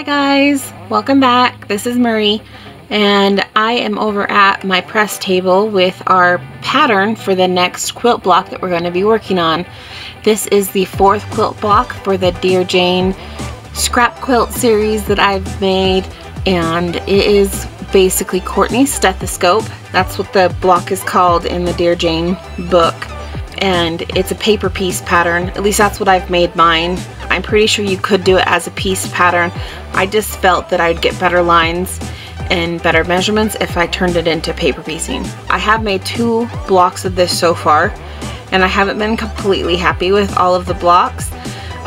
Hi guys, welcome back. This is Marie and I am over at my press table with our pattern for the next quilt block that we're going to be working on. This is the fourth quilt block for the Dear Jane scrap quilt series that I've made and it is basically Courtney's stethoscope. That's what the block is called in the Dear Jane book and it's a paper piece pattern. At least that's what I've made mine. I'm pretty sure you could do it as a piece pattern. I just felt that I'd get better lines and better measurements if I turned it into paper piecing. I have made two blocks of this so far and I haven't been completely happy with all of the blocks.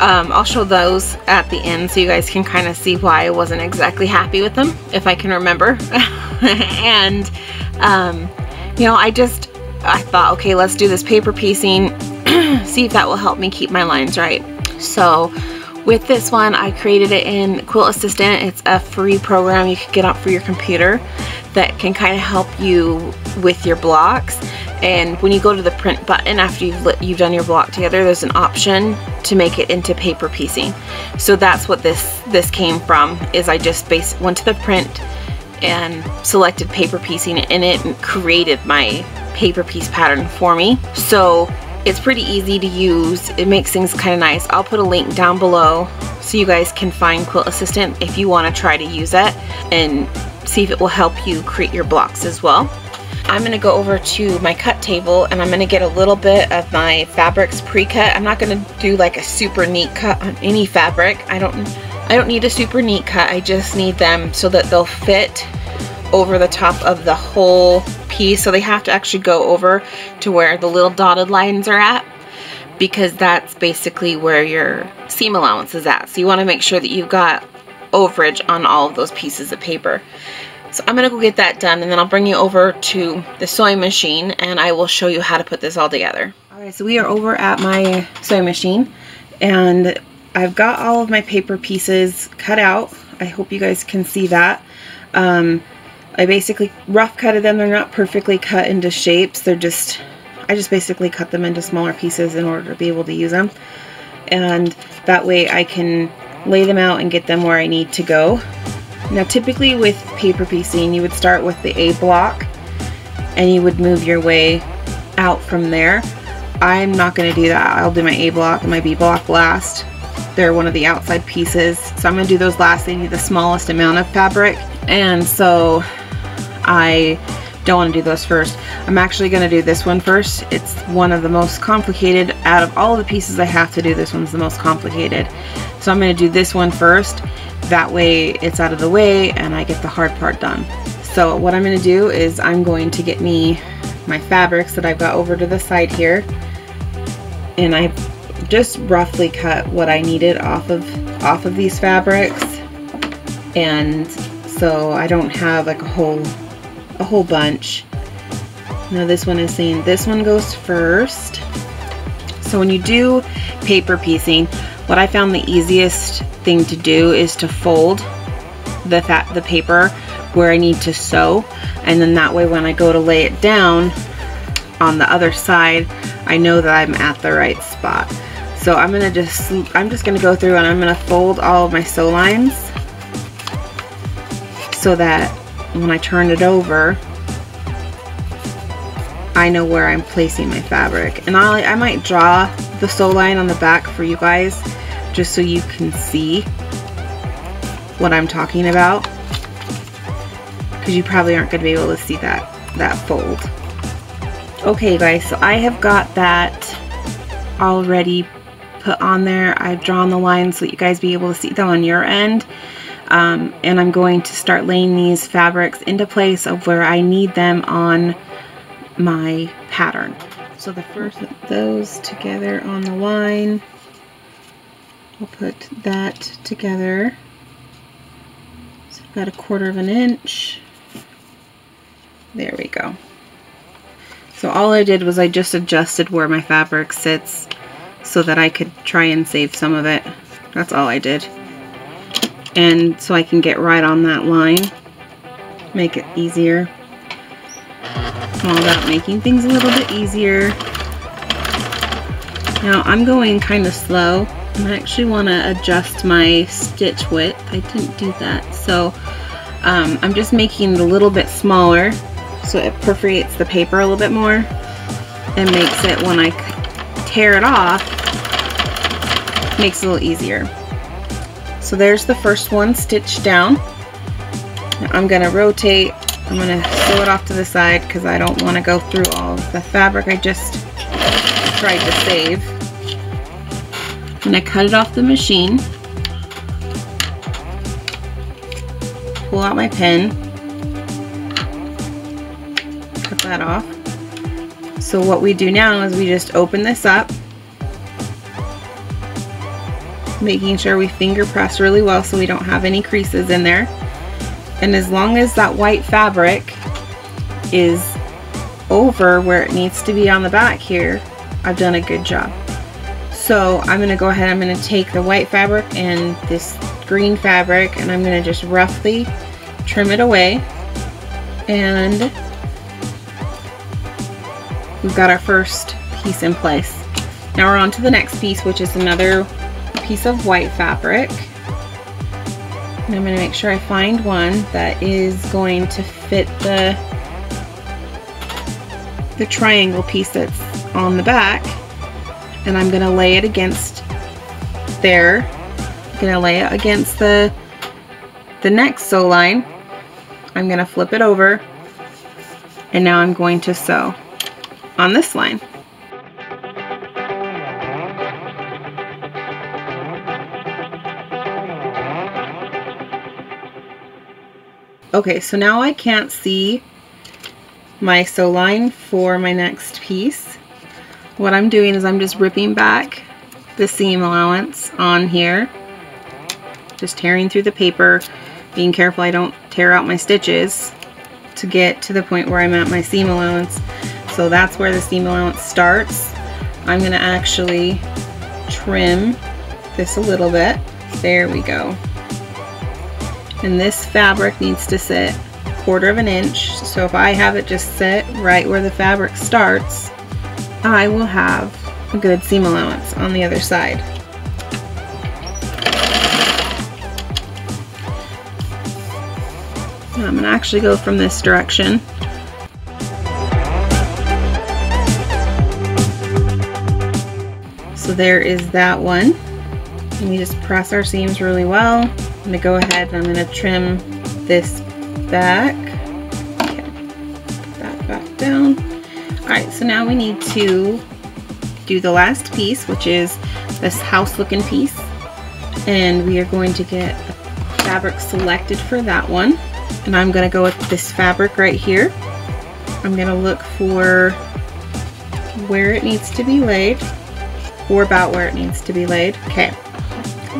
Um, I'll show those at the end so you guys can kind of see why I wasn't exactly happy with them, if I can remember. and, um, you know, I just, I thought, okay, let's do this paper piecing, see if that will help me keep my lines right. So with this one, I created it in Quilt Assistant. It's a free program you can get up for your computer that can kind of help you with your blocks. And when you go to the print button after you've, you've done your block together, there's an option to make it into paper piecing. So that's what this, this came from, is I just base, went to the print and selected paper piecing and it created my paper piece pattern for me. So it's pretty easy to use. It makes things kind of nice. I'll put a link down below so you guys can find Quilt Assistant if you want to try to use it and see if it will help you create your blocks as well. I'm going to go over to my cut table and I'm going to get a little bit of my fabrics pre-cut. I'm not going to do like a super neat cut on any fabric. I don't I don't need a super neat cut. I just need them so that they'll fit over the top of the whole piece. So they have to actually go over to where the little dotted lines are at because that's basically where your seam allowance is at. So you want to make sure that you've got overage on all of those pieces of paper. So I'm going to go get that done and then I'll bring you over to the sewing machine and I will show you how to put this all together. Alright, so we are over at my sewing machine and I've got all of my paper pieces cut out. I hope you guys can see that. Um, I basically rough cutted them. They're not perfectly cut into shapes. They're just, I just basically cut them into smaller pieces in order to be able to use them. And that way I can lay them out and get them where I need to go. Now typically with paper piecing you would start with the A block and you would move your way out from there. I'm not going to do that. I'll do my A block and my B block last. They're one of the outside pieces. So I'm going to do those last. They need the smallest amount of fabric. And so I don't want to do those first. I'm actually going to do this one first. It's one of the most complicated. Out of all the pieces I have to do, this one's the most complicated. So I'm going to do this one first that way it's out of the way and I get the hard part done. So what I'm going to do is I'm going to get me my fabrics that I've got over to the side here and I've just roughly cut what I needed off of off of these fabrics and so I don't have like a whole a whole bunch. Now this one is saying this one goes first. So when you do paper piecing, what I found the easiest thing to do is to fold the, fat, the paper where I need to sew and then that way when I go to lay it down on the other side I know that I'm at the right spot. So I'm gonna just I'm just gonna go through and I'm gonna fold all of my sew lines so that when I turn it over I know where I'm placing my fabric. And i I might draw the sew line on the back for you guys just so you can see what I'm talking about. Because you probably aren't going to be able to see that that fold. Okay guys so I have got that already put on there. I've drawn the lines so that you guys be able to see them on your end um, and I'm going to start laying these fabrics into place of where I need them on my pattern so the first those together on the line We'll put that together. So about a quarter of an inch. There we go. So all I did was I just adjusted where my fabric sits so that I could try and save some of it. That's all I did. And so I can get right on that line. Make it easier. all about making things a little bit easier. Now I'm going kind of slow I actually want to adjust my stitch width. I didn't do that. So um, I'm just making it a little bit smaller so it perforates the paper a little bit more and makes it when I tear it off makes it a little easier. So there's the first one stitched down. Now I'm going to rotate. I'm going to sew it off to the side because I don't want to go through all the fabric I just tried to save. And I cut it off the machine. Pull out my pen. Cut that off. So what we do now is we just open this up making sure we finger press really well so we don't have any creases in there. And as long as that white fabric is over where it needs to be on the back here, I've done a good job. So I'm going to go ahead, I'm going to take the white fabric and this green fabric and I'm going to just roughly trim it away. And we've got our first piece in place. Now we're on to the next piece, which is another piece of white fabric. And I'm going to make sure I find one that is going to fit the the triangle piece that's on the back. And I'm going to lay it against there. I'm going to lay it against the the next sew line. I'm going to flip it over and now I'm going to sew on this line. Okay, so now I can't see my sew line for my next piece. What I'm doing is I'm just ripping back the seam allowance on here. Just tearing through the paper, being careful I don't tear out my stitches to get to the point where I'm at my seam allowance. So that's where the seam allowance starts. I'm going to actually trim this a little bit. There we go and this fabric needs to sit quarter of an inch so if I have it just sit right where the fabric starts I will have a good seam allowance on the other side. I'm to actually go from this direction So there is that one. And we just press our seams really well. I'm to go ahead and I'm to trim this back. Okay. Put that back down. Alright, so now we need to do the last piece, which is this house looking piece. And we are going to get fabric selected for that one. And I'm to go with this fabric right here. I'm to look for where it needs to be laid or about where it needs to be laid. Okay,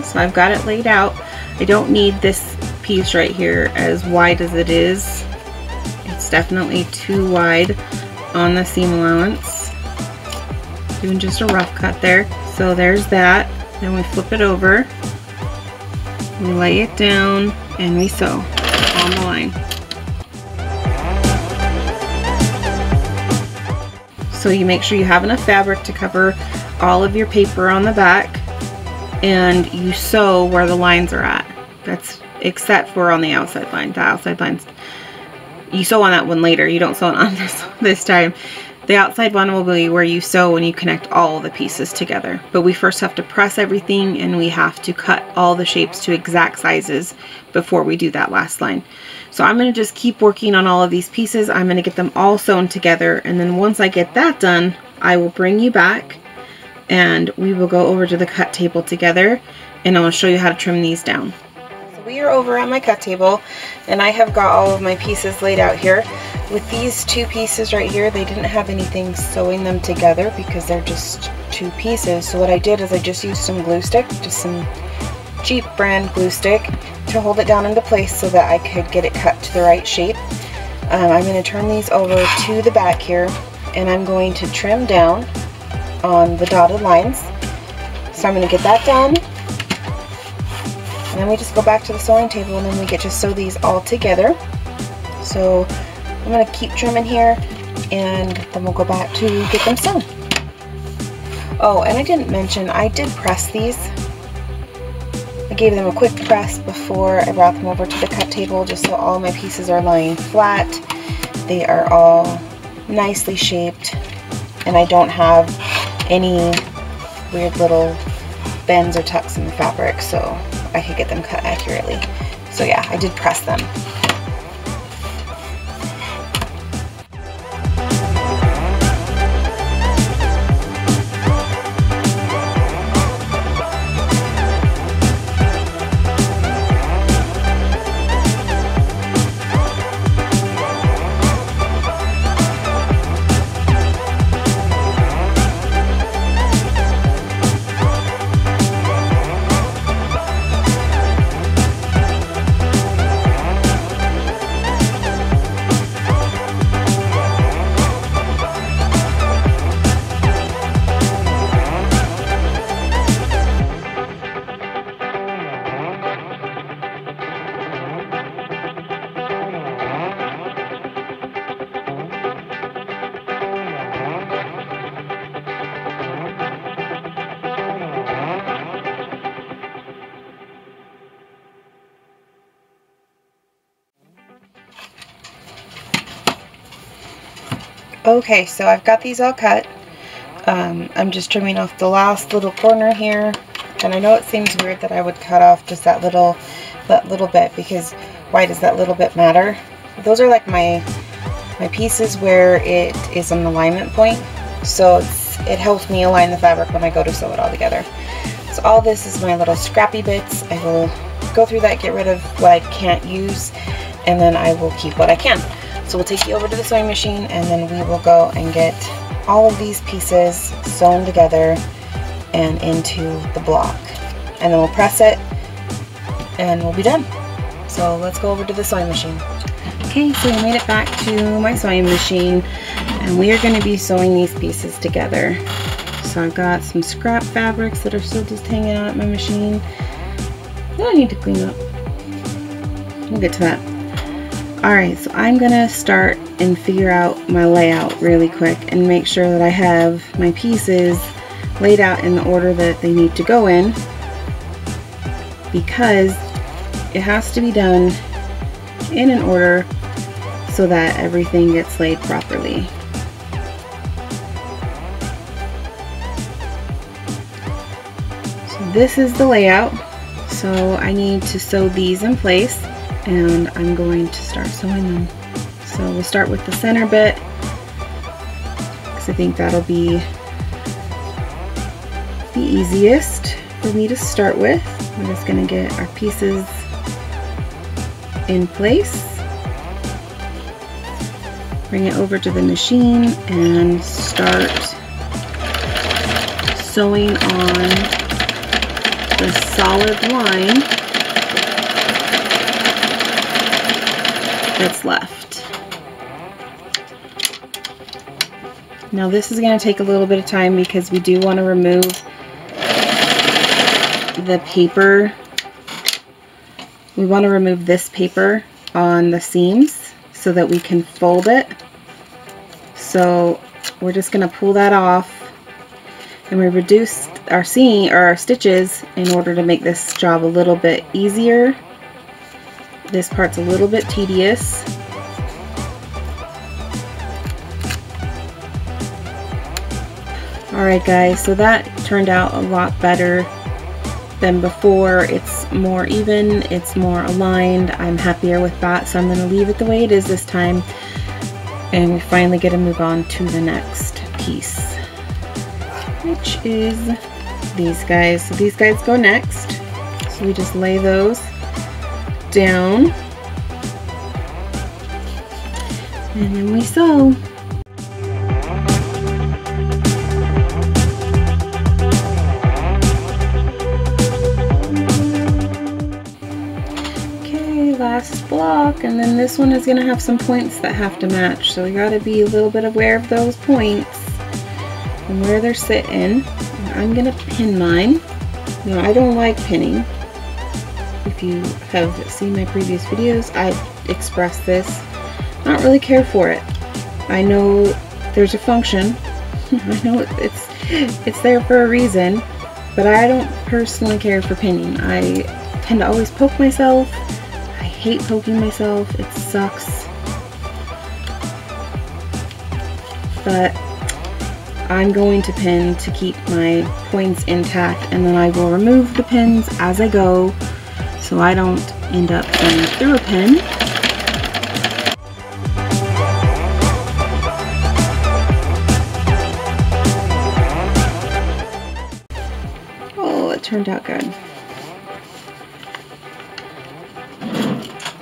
so I've got it laid out. I don't need this piece right here as wide as it is. It's definitely too wide on the seam allowance. Doing just a rough cut there. So there's that. Then we flip it over. We lay it down and we sew on the line. So you make sure you have enough fabric to cover all of your paper on the back and you sew where the lines are at. That's except for on the outside line. The outside lines, you sew on that one later. You don't sew on this, this time. The outside one will be where you sew when you connect all the pieces together. But we first have to press everything and we have to cut all the shapes to exact sizes before we do that last line. So I'm going to just keep working on all of these pieces. I'm going to get them all sewn together and then once I get that done, I will bring you back and we will go over to the cut table together and I'll show you how to trim these down. So we are over at my cut table and I have got all of my pieces laid out here. With these two pieces right here, they didn't have anything sewing them together because they're just two pieces. So what I did is I just used some glue stick, just some cheap brand glue stick to hold it down into place so that I could get it cut to the right shape. Um, I'm going to turn these over to the back here and I'm going to trim down on the dotted lines. So I'm going to get that done. And then we just go back to the sewing table and then we get to sew these all together. So I'm going to keep trimming here and then we'll go back to get them sewn. Oh, and I didn't mention, I did press these. I gave them a quick press before I brought them over to the cut table just so all my pieces are lying flat. They are all nicely shaped and I don't have any weird little bends or tucks in the fabric so I could get them cut accurately. So yeah, I did press them. Okay, so I've got these all cut. Um, I'm just trimming off the last little corner here. And I know it seems weird that I would cut off just that little, that little bit because why does that little bit matter? Those are like my, my pieces where it is an alignment point. So it helps me align the fabric when I go to sew it all together. So all this is my little scrappy bits. I will go through that, get rid of what I can't use, and then I will keep what I can. So we'll take you over to the sewing machine and then we will go and get all of these pieces sewn together and into the block. And then we'll press it and we'll be done. So let's go over to the sewing machine. Okay, so we made it back to my sewing machine and we are going to be sewing these pieces together. So I've got some scrap fabrics that are still just hanging out at my machine I need to clean up. We'll get to that. Alright, so I'm going to start and figure out my layout really quick and make sure that I have my pieces laid out in the order that they need to go in because it has to be done in an order so that everything gets laid properly. So this is the layout. So I need to sew these in place and I'm going to start sewing them. So we'll start with the center bit because I think that'll be the easiest for me to start with. We're just going to get our pieces in place. Bring it over to the machine and start sewing on the solid line that's left. Now this is going to take a little bit of time because we do want to remove the paper. We want to remove this paper on the seams so that we can fold it. So we're just going to pull that off and we reduce our seam or our stitches in order to make this job a little bit easier this part's a little bit tedious. Alright guys, so that turned out a lot better than before. It's more even, it's more aligned. I'm happier with that, so I'm going to leave it the way it is this time. And we finally get to move on to the next piece, which is these guys. So these guys go next. So we just lay those down. And then we sew. Okay, last block, and then this one is going to have some points that have to match, so you got to be a little bit aware of those points and where they're sitting. I'm going to pin mine. Now, I don't like pinning, you have seen my previous videos, I've expressed this. I don't really care for it. I know there's a function. I know it's it's there for a reason, but I don't personally care for pinning. I tend to always poke myself. I hate poking myself. It sucks. But I'm going to pin to keep my points intact and then I will remove the pins as I go so I don't end up going through a pin. Oh, it turned out good.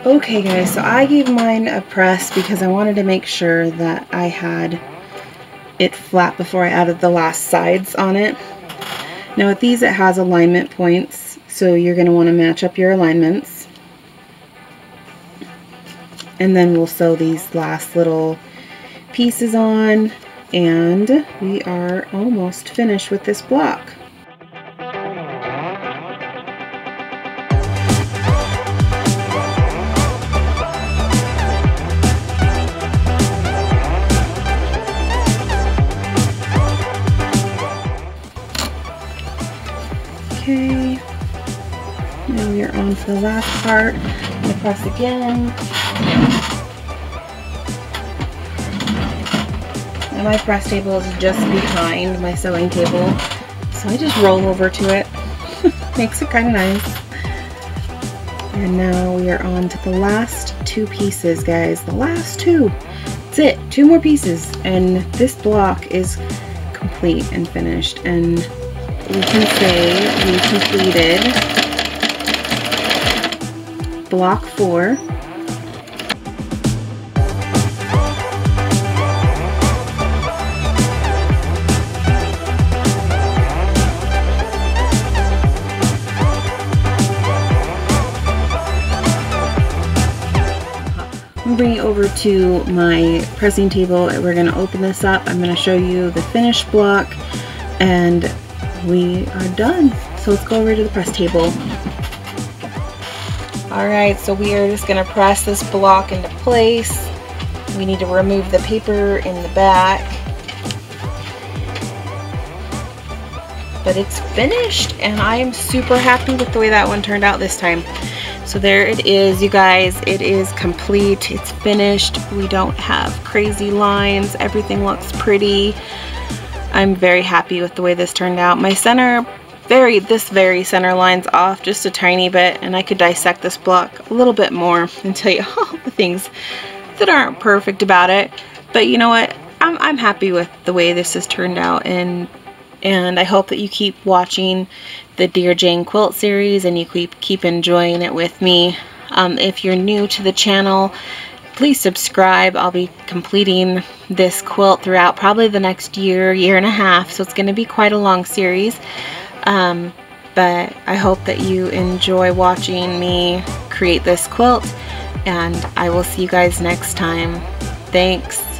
Okay guys, so I gave mine a press because I wanted to make sure that I had it flat before I added the last sides on it. Now with these it has alignment points, so you're going to want to match up your alignments. And then we'll sew these last little pieces on and we are almost finished with this block. Okay. On to the last part. I'm to press again. And my press table is just behind my sewing table. So I just roll over to it. Makes it kind of nice. And now we are on to the last two pieces, guys. The last two. That's it. Two more pieces. And this block is complete and finished. And we can say we completed block four. Bring it over to my pressing table. And we're going to open this up. I'm going to show you the finished block and we are done. So let's go over to the press table. Alright, so we are just going to press this block into place. We need to remove the paper in the back. But it's finished and I am super happy with the way that one turned out this time. So there it is, you guys. It is complete. It's finished. We don't have crazy lines. Everything looks pretty. I'm very happy with the way this turned out. My center, very this very center line's off just a tiny bit and I could dissect this block a little bit more and tell you all the things that aren't perfect about it. But you know what? I'm, I'm happy with the way this has turned out and and I hope that you keep watching the Dear Jane quilt series and you keep keep enjoying it with me. Um, if you're new to the channel, please subscribe. I'll be completing this quilt throughout probably the next year, year and a half, so it's going to be quite a long series. Um, but I hope that you enjoy watching me create this quilt, and I will see you guys next time. Thanks.